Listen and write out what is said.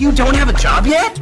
You don't have a job yet?